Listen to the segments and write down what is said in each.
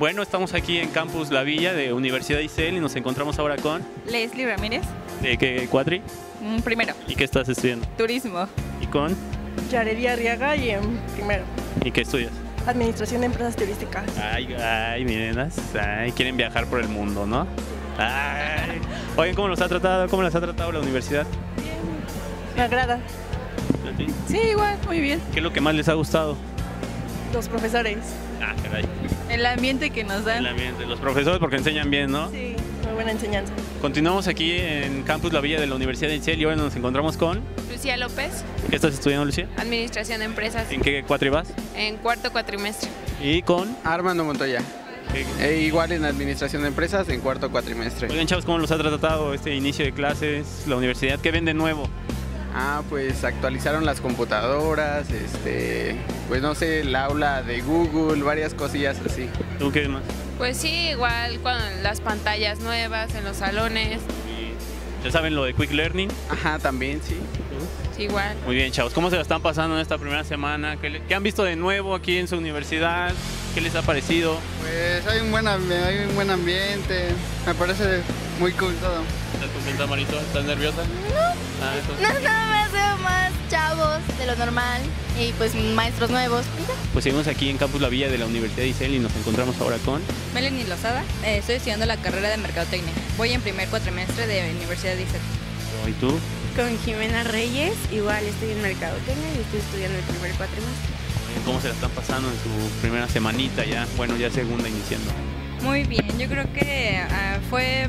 Bueno, estamos aquí en Campus La Villa de Universidad ICEL y nos encontramos ahora con... Leslie Ramírez, ¿De qué cuatri? mm, primero, ¿Y qué estás estudiando? turismo. ¿Y con? Yarería Arriaga y en primero, ¿Y qué estudias? Administración de Empresas Turísticas. Ay, ay, mirenas. Ay, quieren viajar por el mundo, ¿no? Ay. Oigan, ¿cómo los ha tratado? ¿Cómo las ha tratado la universidad? Me agrada. ¿A ti? Sí, igual, muy bien. ¿Qué es lo que más les ha gustado? Los profesores. Ah, caray. El ambiente que nos El dan. ambiente. Los profesores porque enseñan bien, ¿no? Sí, muy buena enseñanza. Continuamos aquí en Campus La Villa de la Universidad de ICEL y ahora nos encontramos con... Lucía López, ¿Qué estás estudiando, Lucía? Administración de Empresas, ¿En qué cuatri vas? en cuarto cuatrimestre. Y con... Armando Montoya. ¿Qué- E igual en Administración de Empresas en cuarto cuatrimestre. Oigan, chavos, ¿cómo los ha tratado este inicio de clases, la universidad? ¿Qué ven de nuevo? Ah, pues actualizaron las computadoras, este, pues no sé, el aula de Google, varias cosillas así. ¿Tú qué más? Pues sí, igual con las pantallas nuevas en los salones, Y ¿Ya saben lo de Quick Learning? Ajá, también, sí. sí, igual. Muy bien, chavos. ¿Cómo se la están pasando en esta primera semana? ¿Qué, le- qué han visto de nuevo aquí en su universidad? ¿Qué les ha parecido? Pues hay un buen, hay un buen ambiente, me parece muy cool todo. ¿Estás contenta, Marito? ¿Estás nerviosa? Ah, eso. No, nada más veo más chavos de lo normal y pues maestros nuevos. Pues seguimos aquí en Campus La Villa de la Universidad de Isel y nos encontramos ahora con... Melanie Lozada, eh, estoy estudiando la carrera de Mercadotecnia. Voy en primer cuatrimestre de Universidad de ICET. ¿Y tú? Con Jimena Reyes, igual estoy en Mercadotecnia y estoy estudiando el primer cuatrimestre. ¿Cómo se la están pasando en su primera semanita ya? Bueno, ya segunda iniciando. Muy bien, yo creo que ah, fue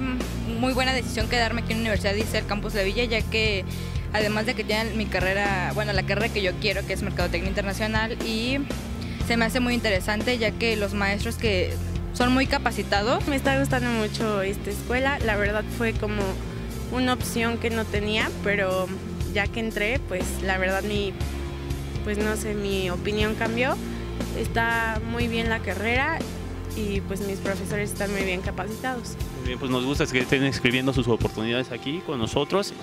muy buena decisión quedarme aquí en la Universidad de ICET Campus de Villa, ya que además de que tienen mi carrera, bueno, la carrera que yo quiero, que es Mercadotecnia Internacional, y se me hace muy interesante, ya que los maestros que son muy capacitados, Me está gustando mucho esta escuela, la verdad fue como una opción que no tenía, pero ya que entré, pues la verdad mi, pues no sé, mi opinión cambió. Está muy bien la carrera y pues mis profesores están muy bien capacitados. Bien, pues nos gusta que estén escribiendo sus oportunidades aquí con nosotros.